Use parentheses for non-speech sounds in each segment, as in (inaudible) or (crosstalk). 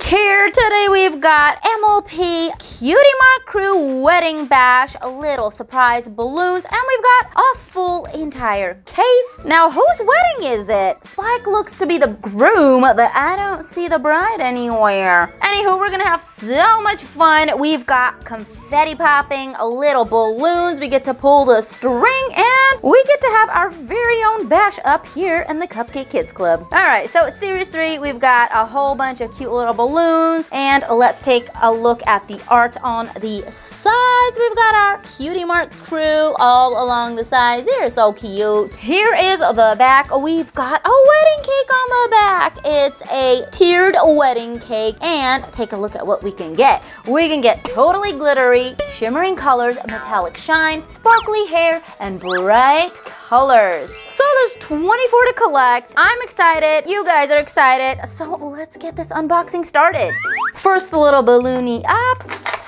here. Today we've got MLP Cutie Mark Crew Wedding Bash, a little surprise balloons, and we've got a full entire case. Now, whose wedding is it? Spike looks to be the groom, but I don't see the bride anywhere. Anywho, we're gonna have so much fun. We've got confetti popping, little balloons. We get to pull the string, and we get to have our very own bash up here in the Cupcake Kids Club. All right, so series three, we've got a whole bunch of cute little balloons, and let's take a look at the art on the sides. We've got our Cutie Mark crew all along the sides. They're so cute. Here is the back. We've got a wedding cake on the back. It's a tiered wedding cake, and take a look at what we can get. We can get totally glittery, shimmering colors, metallic shine, sparkly hair, and bright colors. So there's 24 to collect. I'm excited. You guys are excited. So let's get this unboxing started. First little balloony up.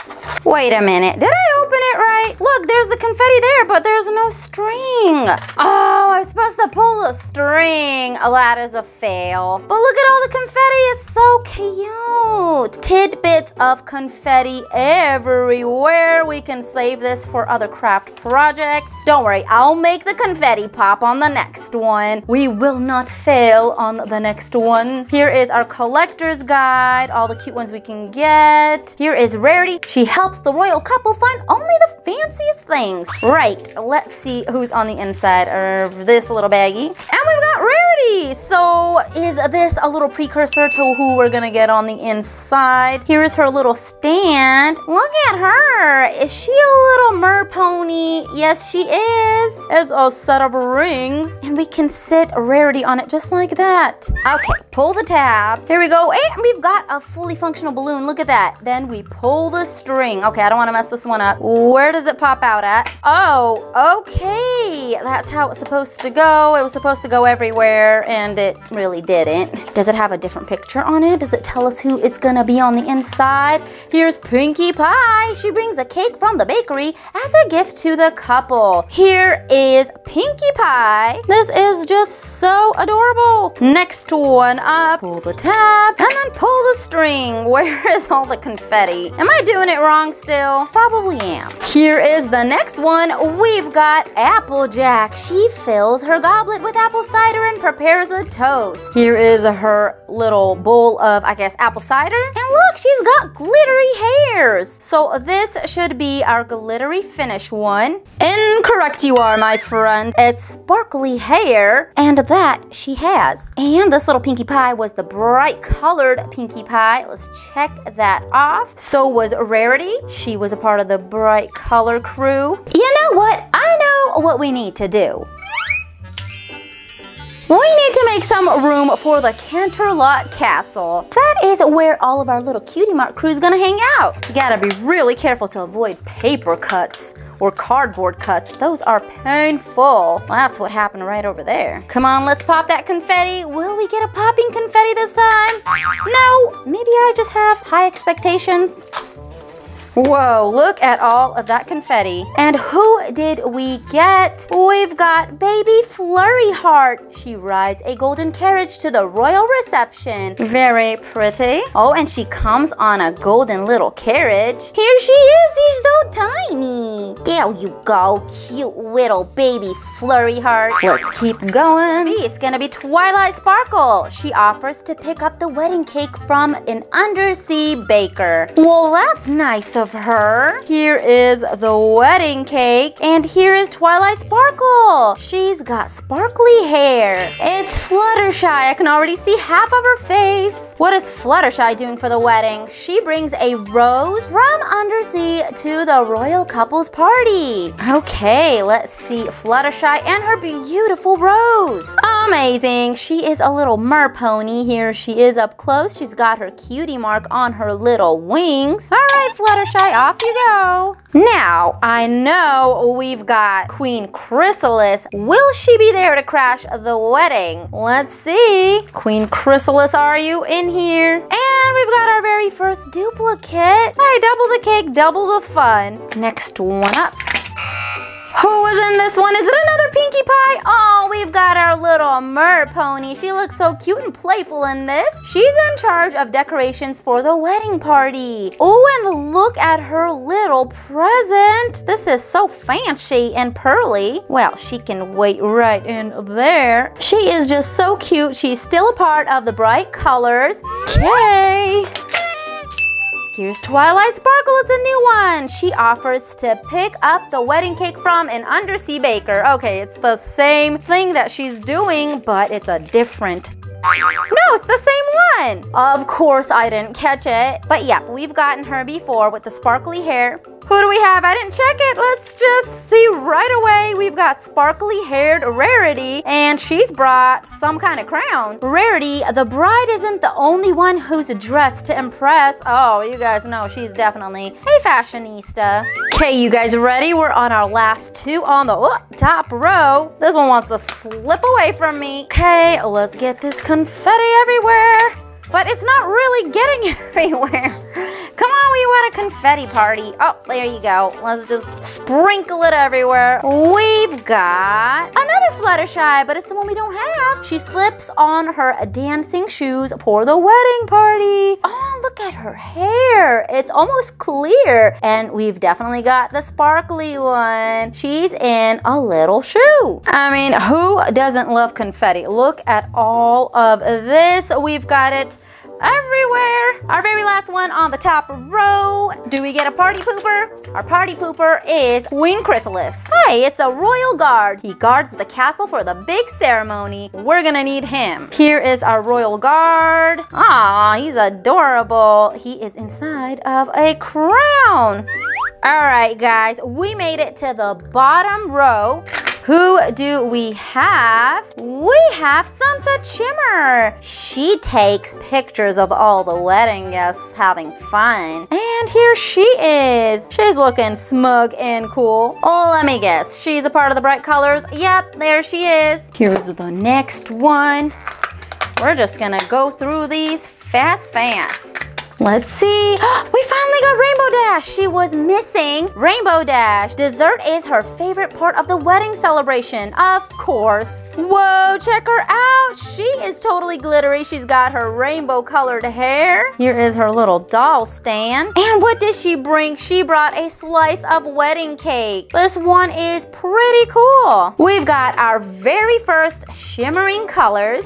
Wait a minute, did I open it right? Look, there's the confetti there, but there's no string. Oh, I was supposed to pull the string. Oh, that is a fail. But look at all the confetti, it's so cute. Tidbits of confetti everywhere. We can save this for other craft projects. Don't worry, I'll make the confetti pop on the next one. We will not fail on the next one. Here is our collector's guide, all the cute ones we can get. Here is Rarity. She helps the royal couple find only the fanciest things. Right, let's see who's on the inside of this little baggie. And we've got Rarity. So is this a little precursor to who we're gonna get on the inside? Here is her little stand. Look at her. Is she a little mer pony? Yes, she is. It's a set of rings. And we can sit Rarity on it just like that. Okay, pull the tab. Here we go. And we've got a fully functional balloon. Look at that. Then we pull the string. Okay, I don't want to mess this one up. Where does it pop out at? Oh, okay. That's how it's supposed to go. It was supposed to go everywhere and it really didn't. Does it have a different picture on it? Does it tell us who it's gonna be on the inside? Here's Pinkie Pie. She brings a cake from the bakery as a gift to the couple. Here is Pinkie Pie. This is just so adorable. Next one up, pull the tab and then pull the string. (laughs) Where is all the confetti? Am I doing it wrong still? Probably am. Here is the next one. We've got Applejack. She fills her goblet with apple cider and prepares a toast. Here is her little bowl of, I guess, apple cider. And look, she's got glittery hairs. So this should be our glittery finish one. Incorrect you are, my friend. It's sparkly hair, and that she has. And this little Pinkie Pie was the bright colored Pinkie Pie. Let's check that off. So was Rarity. She was a part of the bright color crew. You know what? I know what we need to do. We need to make some room for the Canterlot Castle. That is where all of our little cutie mark crew is gonna hang out. You gotta be really careful to avoid paper cuts or cardboard cuts. Those are painful. Well, that's what happened right over there. Come on, let's pop that confetti. Will we get a popping confetti this time? No, maybe I just have high expectations. Whoa, look at all of that confetti. And who did we get? We've got baby Flurry Heart. She rides a golden carriage to the royal reception. Very pretty. Oh, and she comes on a golden little carriage. Here she is, she's so tiny. There you go, cute little baby Flurry Heart. Let's keep going. It's gonna be Twilight Sparkle. She offers to pick up the wedding cake from an undersea baker. Well, that's nice of her. Here is the wedding cake. And here is Twilight Sparkle. She's got sparkly hair. It's Fluttershy. I can already see half of her face. What is Fluttershy doing for the wedding? She brings a rose from undersea to the royal couple's party. Okay, let's see Fluttershy and her beautiful rose. Amazing. She is a little mer pony. Here she is up close. She's got her cutie mark on her little wings. All right, Fluttershy, off you go. Now, I know we've got Queen Chrysalis. Will she be there to crash the wedding? Let's see. Queen Chrysalis, are you in here? And we've got our very first duplicate. Hey, double the cake, double the fun. Next one up. Who was in this one? Is it another Pinkie Pie? Oh, we've got our little mer pony. She looks so cute and playful in this. She's in charge of decorations for the wedding party. Oh, and look at her little present. This is so fancy and pearly. Well, she can wait right in there. She is just so cute. She's still a part of the bright colors. Okay. Here's Twilight Sparkle, it's a new one. She offers to pick up the wedding cake from an undersea baker. Okay, it's the same thing that she's doing, but it's a different no, it's the same one. Of course I didn't catch it. But yeah, we've gotten her before with the sparkly hair. Who do we have? I didn't check it. Let's just see right away. We've got sparkly haired Rarity, and she's brought some kind of crown. Rarity, the bride isn't the only one who's dressed to impress. Oh, you guys know she's definitely a fashionista. Okay, you guys ready? We're on our last two on the oh, top row. This one wants to slip away from me. Okay, let's get this confetti everywhere. But it's not really getting (laughs) everywhere. We want a confetti party. Oh, there you go. Let's just sprinkle it everywhere. We've got another Fluttershy, but it's the one we don't have. She slips on her dancing shoes for the wedding party. Oh, look at her hair. It's almost clear. And we've definitely got the sparkly one. She's in a little shoe. I mean, who doesn't love confetti? Look at all of this. We've got it everywhere. Our very last one on the top row. Do we get a party pooper? Our party pooper is Queen Chrysalis. Hey, it's a royal guard. He guards the castle for the big ceremony. We're gonna need him. Here is our royal guard. Ah, he's adorable. He is inside of a crown. All right, guys, we made it to the bottom row. Who do we have? We have Sunset Shimmer. She takes pictures of all the wedding guests having fun. And here she is. She's looking smug and cool. Oh, let me guess. She's a part of the bright colors. Yep, there she is. Here's the next one. We're just gonna go through these fast, fast. Let's see. (gasps) We finally got Rainbow Dash. She was missing. Rainbow Dash. Dessert is her favorite part of the wedding celebration. Of course. Whoa, check her out. She is totally glittery. She's got her rainbow colored hair. Here is her little doll stand. And what did she bring? She brought a slice of wedding cake. This one is pretty cool. We've got our very first shimmering colors.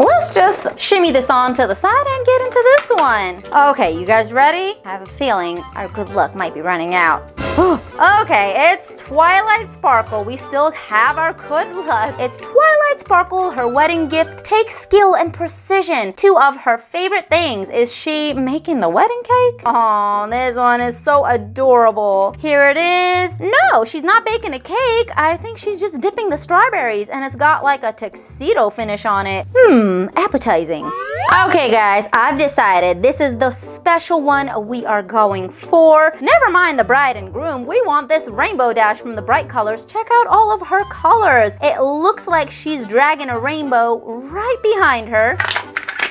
Let's just shimmy this on to the side and get into this one. Okay, you guys ready? I have a feeling our good luck might be running out. (gasps) Oh, okay, it's Twilight Sparkle. We still have our good luck. It's Twilight Sparkle. Her wedding gift takes skill and precision. Two of her favorite things. Is she making the wedding cake? Oh, this one is so adorable. Here it is. No, she's not baking a cake. I think she's just dipping the strawberries and it's got like a tuxedo finish on it. Hmm, appetizing. Okay, guys, I've decided this is the special one we are going for. Never mind the bride and groom we want this rainbow dash from the bright colors. Check out all of her colors. It looks like she's dragging a rainbow right behind her.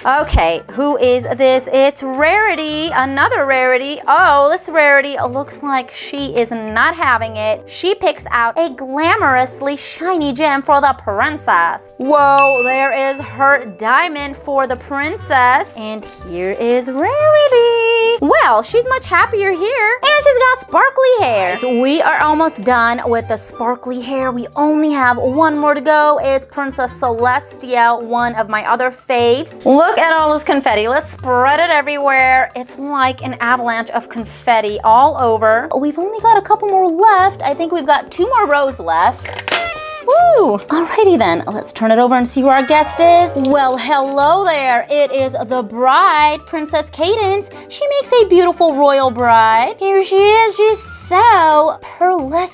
Okay, who is this? It's Rarity, another Rarity. Oh, this Rarity looks like she is not having it. She picks out a glamorously shiny gem for the princess. Whoa, there is her diamond for the princess. And here is Rarity. Well, she's much happier here. And she's got sparkly hair. So we are almost done with the sparkly hair. We only have one more to go. It's Princess Celestia, one of my other faves. Look Look at all this confetti. Let's spread it everywhere. It's like an avalanche of confetti all over. We've only got a couple more left. I think we've got two more rows left. Woo! Alrighty then, let's turn it over and see who our guest is. Well, hello there. It is the bride, Princess Cadance. She makes a beautiful royal bride. Here she is. She's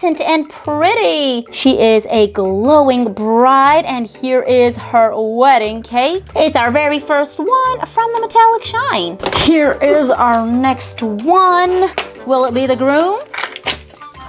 pearlescent and pretty. She is a glowing bride and here is her wedding cake. It's our very first one from the Metallic Shine. Here is our next one. Will it be the groom?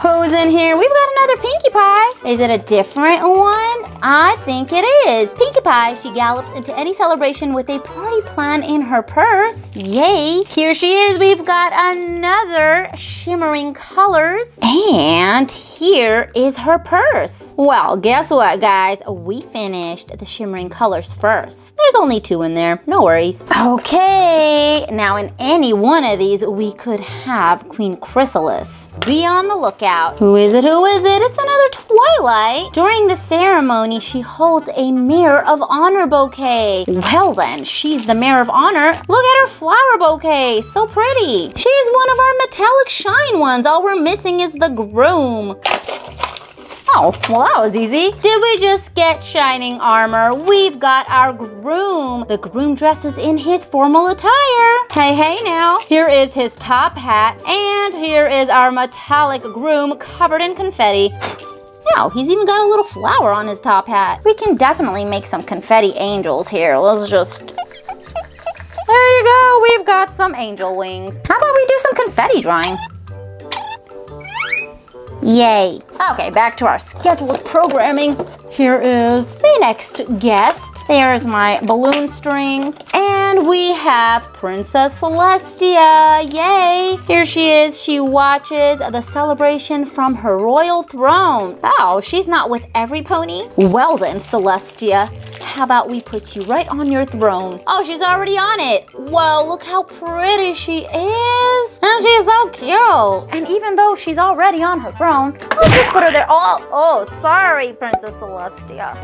Who's in here? We've got another Pinkie Pie. Is it a different one? I think it is. Pinkie Pie, she gallops into any celebration with a party plan in her purse. Yay! Here she is. We've got another shimmering colors. And here is her purse. Well, guess what, guys? We finished the shimmering colors first. There's only two in there. No worries. Okay, now in any one of these, we could have Queen Chrysalis. Be on the lookout. Who is it? Who is it? It's another Twilight. During the ceremony, she holds a Mirror of Honor bouquet. Well then, she's the Mirror of Honor. Look at her flower bouquet. So pretty. She's one of our metallic shine ones. All we're missing is the groom. Oh, well that was easy. Did we just get shining armor? We've got our groom. The groom dresses in his formal attire. Hey, hey now. Here is his top hat, and here is our metallic groom covered in confetti. Oh, he's even got a little flower on his top hat. We can definitely make some confetti angels here. Let's just... There you go, we've got some angel wings. How about we do some confetti drawing? Yay. Okay, back to our scheduled programming. Here is the next guest. There's my balloon string. And we have Princess Celestia. Yay. Here she is. She watches the celebration from her royal throne. Oh, she's not with every pony? Well then, Celestia, how about we put you right on your throne? Oh, she's already on it. Whoa, look how pretty she is. And she's so cute. And even though she's already on her throne, let's just put her there. Oh, oh, sorry, Princess Celestia.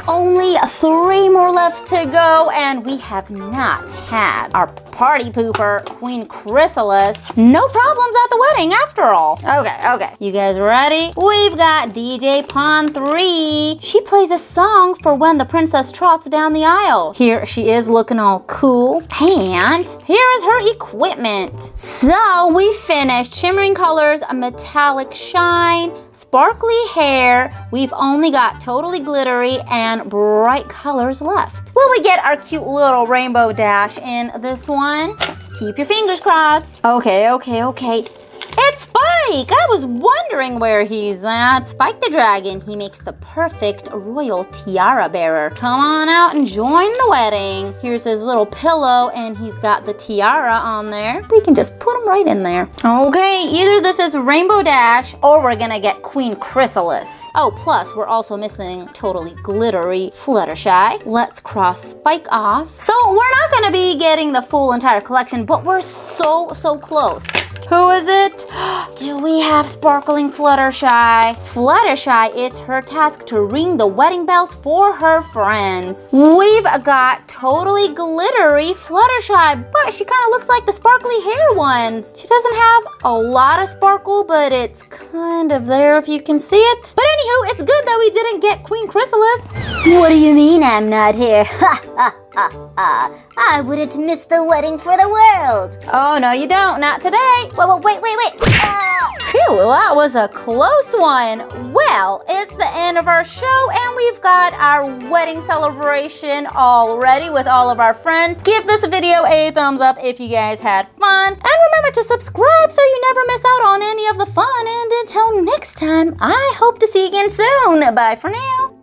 Only three more left to go, and we have not had our party pooper, Queen Chrysalis. No problems at the wedding after all. Okay, okay. You guys ready? We've got DJ Pon 3. She plays a song for when the princess trots down the aisle. Here she is looking all cool. And here is her equipment. So we finished Shimmering Colors, a Metallic Shine, Sparkly Hair. We've only got Totally Glittery and Bright Colors left. Will we get our cute little Rainbow Dash in this one? Keep your fingers crossed. Okay, okay, okay. Spike! I was wondering where he's at. Spike the Dragon. He makes the perfect royal tiara bearer. Come on out and join the wedding. Here's his little pillow and he's got the tiara on there. We can just put him right in there. Okay, either this is Rainbow Dash or we're gonna get Queen Chrysalis. Oh, plus we're also missing totally glittery Fluttershy. Let's cross Spike off. So we're not gonna be getting the full entire collection, but we're so, so close. Who is it? (gasps) Do we have sparkling Fluttershy? Fluttershy, it's her task to ring the wedding bells for her friends. We've got totally glittery Fluttershy, but she kind of looks like the sparkly hair ones. She doesn't have a lot of sparkle, but it's kind of there if you can see it. But anywho, it's good that we didn't get Queen Chrysalis. What do you mean I'm not here? (laughs) Ha ha ha ha. I wouldn't miss the wedding for the world. Oh, no, you don't. Not today. Whoa, whoa, wait, wait, wait. Phew, that was a close one. Well, it's the end of our show, and we've got our wedding celebration all ready with all of our friends. Give this video a thumbs up if you guys had fun. And remember to subscribe so you never miss out on any of the fun. And until next time, I hope to see you again soon. Bye for now.